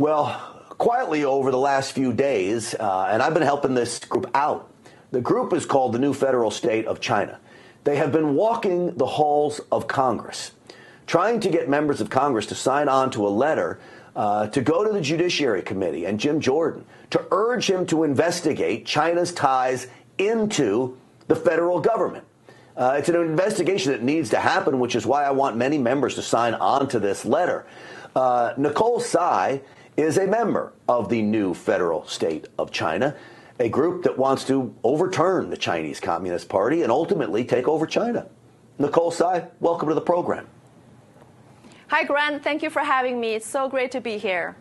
Well, quietly over the last few days, uh, and I've been helping this group out. The group is called the New Federal State of China. They have been walking the halls of Congress, trying to get members of Congress to sign on to a letter uh, to go to the Judiciary Committee and Jim Jordan to urge him to investigate China's ties into the federal government. Uh, it's an investigation that needs to happen, which is why I want many members to sign on to this letter. Uh, Nicole Tsai is a member of the new federal state of China, a group that wants to overturn the Chinese Communist Party and ultimately take over China. Nicole Tsai, welcome to the program. Hi, Grant. Thank you for having me. It's so great to be here.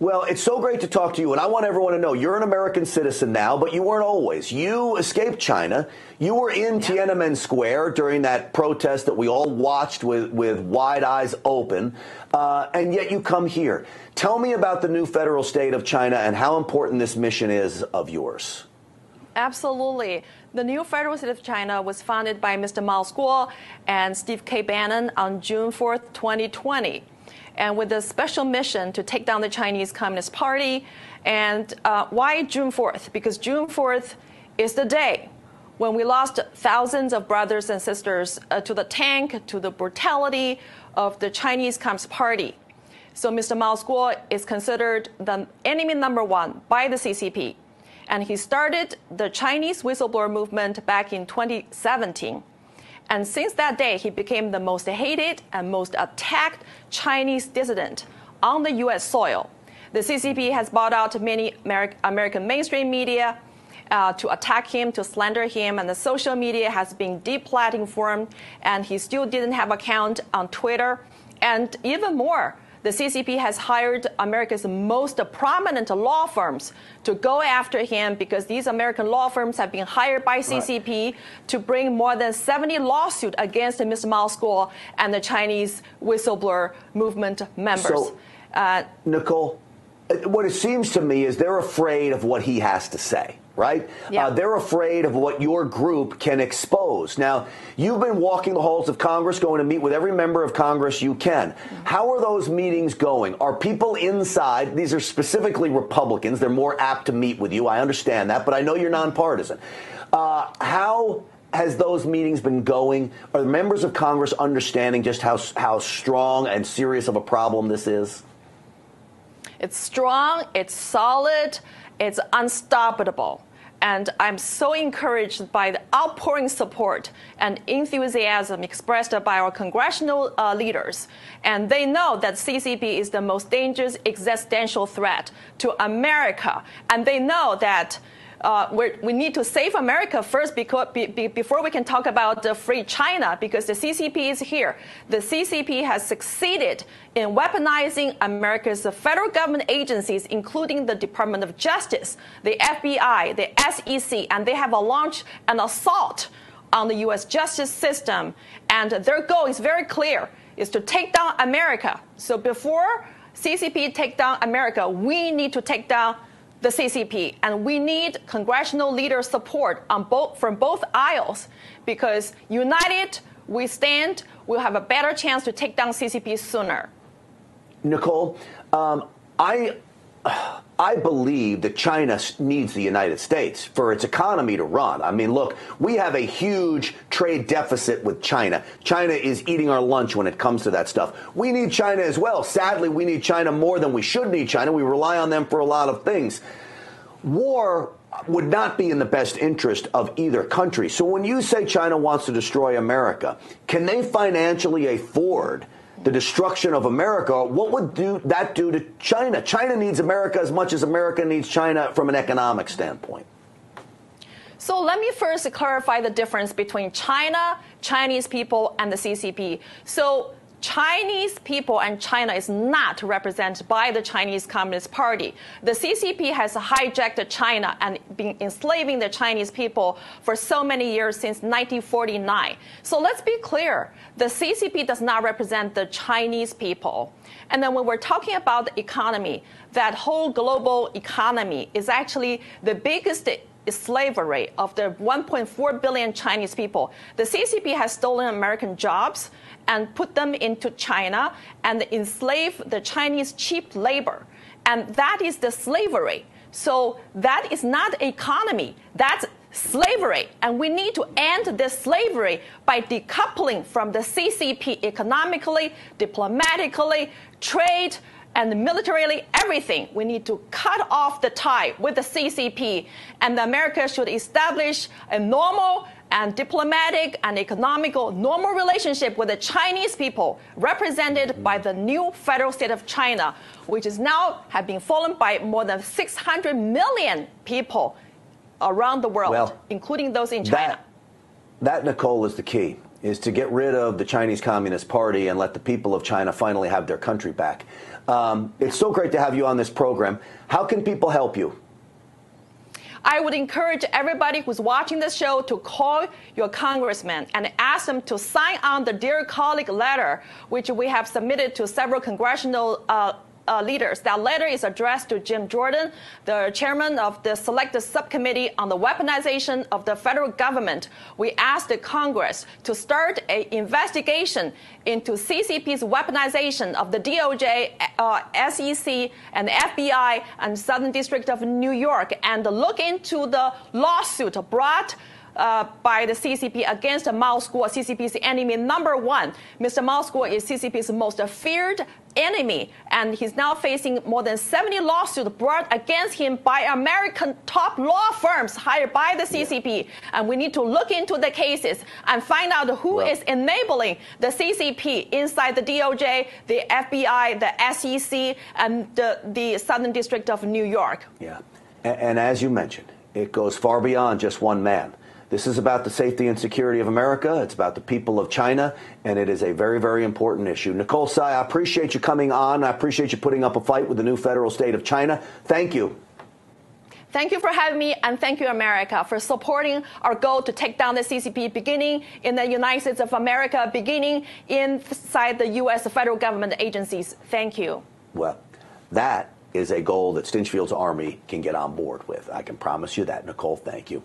Well, it's so great to talk to you, and I want everyone to know you're an American citizen now, but you weren't always. You escaped China. You were in yeah. Tiananmen Square during that protest that we all watched with, with wide eyes open, uh, and yet you come here. Tell me about the new federal state of China and how important this mission is of yours. Absolutely. The new Federal State of China was founded by Mr. Miles Guo and Steve K. Bannon on June 4th, 2020 and with a special mission to take down the Chinese Communist Party. And uh, why June 4th? Because June 4th is the day when we lost thousands of brothers and sisters uh, to the tank, to the brutality of the Chinese Communist Party. So Mr. Miles Guo is considered the enemy number one by the CCP. And he started the Chinese whistleblower movement back in 2017. And since that day, he became the most hated and most attacked Chinese dissident on the US soil. The CCP has bought out many American mainstream media uh, to attack him, to slander him, and the social media has been deplatformed, and he still didn't have account on Twitter. And even more, the CCP has hired America's most prominent law firms to go after him because these American law firms have been hired by CCP right. to bring more than 70 lawsuits against Mr. Miles Guo and the Chinese whistleblower movement members. So, uh, Nicole, what it seems to me is they're afraid of what he has to say right? Yeah. Uh, they're afraid of what your group can expose. Now, you've been walking the halls of Congress, going to meet with every member of Congress you can. Mm-hmm. How are those meetings going? Are people inside? These are specifically Republicans. They're more apt to meet with you. I understand that, but I know you're nonpartisan. Uh, how has those meetings been going? Are members of Congress understanding just how how strong and serious of a problem this is? It's strong. It's solid. It's unstoppable. And I'm so encouraged by the outpouring support and enthusiasm expressed by our congressional uh, leaders. And they know that CCP is the most dangerous existential threat to America. And they know that uh, we need to save America first because, be, be, before we can talk about uh, free China because the CCP is here. The CCP has succeeded in weaponizing America's federal government agencies, including the Department of Justice, the FBI, the SEC, and they have launched an assault on the U.S. justice system. And their goal is very clear, is to take down America. So before CCP take down America, we need to take down the CCP, and we need congressional leader support on both from both aisles because united we stand, we'll have a better chance to take down CCP sooner. Nicole, um, I I believe that China needs the United States for its economy to run. I mean, look, we have a huge trade deficit with China. China is eating our lunch when it comes to that stuff. We need China as well. Sadly, we need China more than we should need China. We rely on them for a lot of things. War would not be in the best interest of either country. So when you say China wants to destroy America, can they financially afford the destruction of America, what would do that do to China? China needs America as much as America needs China from an economic standpoint. So let me first clarify the difference between China, Chinese people, and the CCP. So Chinese people and China is not represented by the Chinese Communist Party. The CCP has hijacked China and been enslaving the Chinese people for so many years since 1949. So let's be clear the CCP does not represent the Chinese people. And then when we're talking about the economy, that whole global economy is actually the biggest slavery of the 1.4 billion Chinese people. The CCP has stolen American jobs and put them into China and enslave the Chinese cheap labor. and that is the slavery. So that is not economy. That's slavery. And we need to end this slavery by decoupling from the CCP economically, diplomatically, trade, and militarily, everything. We need to cut off the tie with the CCP. And America should establish a normal and diplomatic and economical normal relationship with the Chinese people, represented by the new federal state of China, which is now have been followed by more than 600 million people around the world, Well, including those in China. That, that, Nicole, is the key, is to get rid of the Chinese Communist Party and let the people of China finally have their country back. Um, it's so great to have you on this program. How can people help you? I would encourage everybody who's watching this show to call your congressman and ask them to sign on the Dear Colleague letter, which we have submitted to several congressional uh, uh, leaders. That letter is addressed to Jim Jordan, the chairman of the Select Subcommittee on the Weaponization of the Federal Government. We asked the Congress to start an investigation into CCP's weaponization of the DOJ, uh, SEC, and FBI and Southern District of New York, and look into the lawsuit brought. Uh, by the CCP against Miles Guo, CCP's enemy number one. Mr. Miles Guo is CCP's most feared enemy, and he's now facing more than 70 lawsuits brought against him by American top law firms hired by the CCP. And we need to look into the cases and find out who well, is enabling the CCP inside the DOJ, the FBI, the SEC, and the, the Southern District of New York. Yeah. and, and as you mentioned, it goes far beyond just one man. This is about the safety and security of America. It's about the people of China, and it is a very, very important issue. Nicole Tsai, I appreciate you coming on. I appreciate you putting up a fight with the new federal state of China. Thank you. Thank you for having me, and thank you, America, for supporting our goal to take down the CCP, beginning in the United States of America, beginning inside the U.S. federal government agencies. Thank you. Well, that is a goal that Stinchfield's Army can get on board with. I can promise you that, Nicole. Thank you.